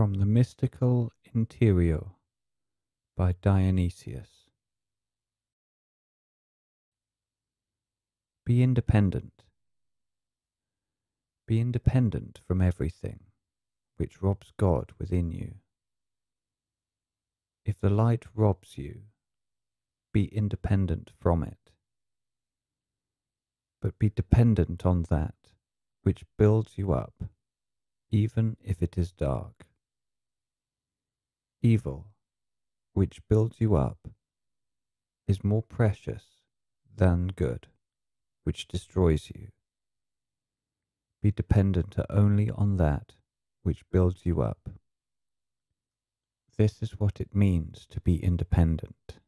From the Mystical Interior by Dionysius. Be independent. Be independent from everything which robs God within you. If the light robs you, be independent from it. But be dependent on that which builds you up, even if it is dark. Evil, which builds you up, is more precious than good, which destroys you. Be dependent only on that which builds you up. This is what it means to be independent.